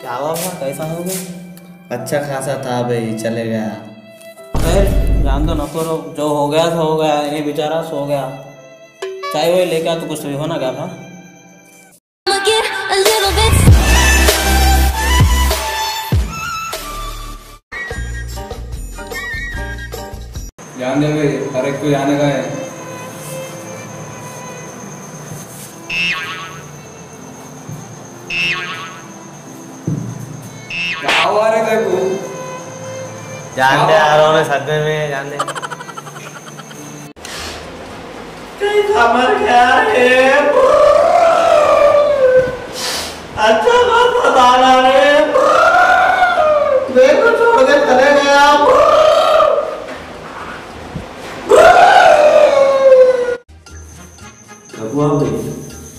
क्या हुआ? था कैसा हो गया? अच्छा खासा था भाई चले गया। खैर जान दो न करो जो हो गया तो हो गया ये बेचारा सो गया। चाहे वो लेके आ तो कुछ भी होना क्या था? ध्यान दे भाई हर एक को जाने का है क्या हुआ रे तेरे को। जान दे आ रहा हूँ सदमे में जान। दे खबर क्या है। अच्छा रे मेरे को छोड़ के चले गया कब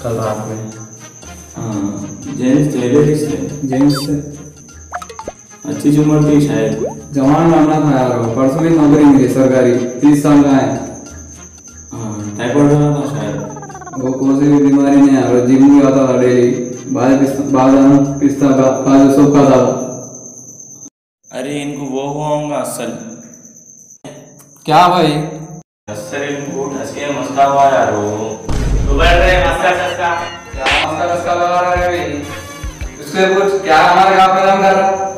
कल रात में। हाँ जेम्स टेलर किसने जेम्स अच्छी उम्र थी शायद। जवान मामला था यार वो। परसों ही नौकरी मिली सरकारी तीस साल का है। हाँ टाइफाइड था शायद। वो कौन सी भी बीमारी नहीं है और जिम भी आता था डेली बादाम पिस्ता का काजू सब खाता था। अरे इनको वो हुआ होगा असल। क्या भाई? असल इनको ठस के मस्का हुआ यार वो। तो बैठ रहे मस्का चस्का क्या मस्का मस्का लगा रहा है भाई? उससे पूछ क्या हमारे काम कर रहा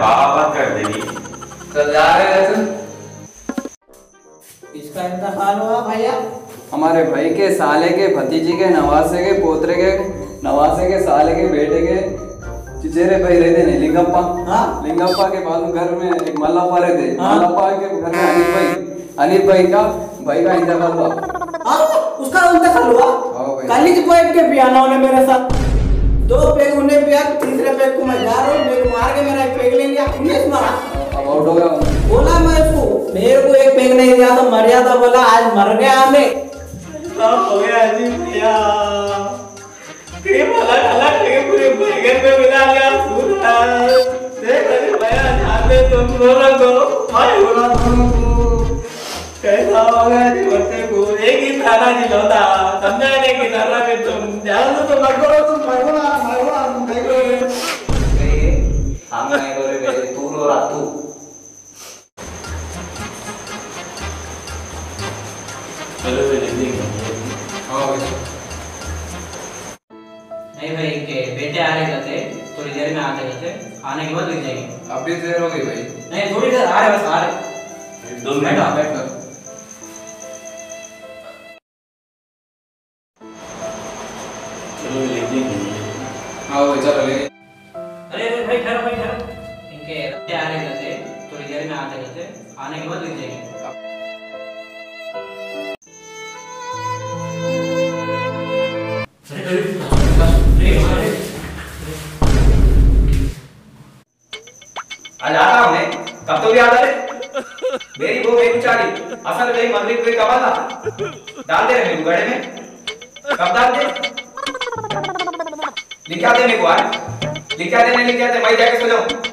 बाबा बात कर देगी चल जा रहे हैं तुम। इसका इंतकाल हुआ भैया? हमारे भाई के साले के भतीजे के नवासे के पोतरे के नवासे के साले के बेटे के चिचेरे भाई रहते नहीं लिंगप्पा। हाँ। लिंगप्पा के बाद घर में एक मल्लापा रहते हाँ। मल्लापा के घर में अनिल भाई। अनिल भाई का भाई का इंतकाल हुआ। हाँ उसका इंतकाल हुआ। हाँ भाई। कल ही बैठ के पियाना उन्हें मेरे साथ। दो पेग उन्हें पिया तीसरे पेग को मैं जा रहा हूँ मेरे को मार के मेरा एक पेग ले लिया इंग्लिश मारा अब आउट हो गया। बोला मैं उसको मेरे को एक पेग नहीं दिया तो मर जाता बोला आज मर गया हमें। हो गया जी भैया। क्रीम अलग अलग करके पूरे बैगन में मिला लिया सुना देख अरे भैया ध्यान दे तुम दोनों को। मैं बोला तुमको कैसा हो गया जी बच्चे को? एक ही थाना तो नहीं हाँ भाई नहीं भाई के बेटे आ रहे थे थोड़ी देर में आते थे आने के बाद लिख जाएँगे। अब भी देर हो गई भाई। नहीं थोड़ी देर आ रहे बस आ रहे। दो मिनट। बैठ कर हाँ भाई चलो लेके अरे अरे भाई ठहरो भाई ठहरो। इनके बच्चे आ रहे थे थोड़ी देर में आते थे आने के बाद लिख जाएँगे। आज आता हूँ मैं। कब तो भी आता रे मेरी वो मेरी चाली। असल में मंदिर कोई डाल दे रहे गड़े में। कब डाल दे? लिखा देने को आज। लिखा देने लिखा दे मैं जाके सो जाऊँ।